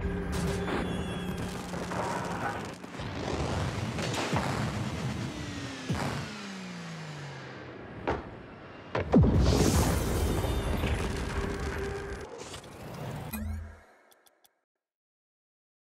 you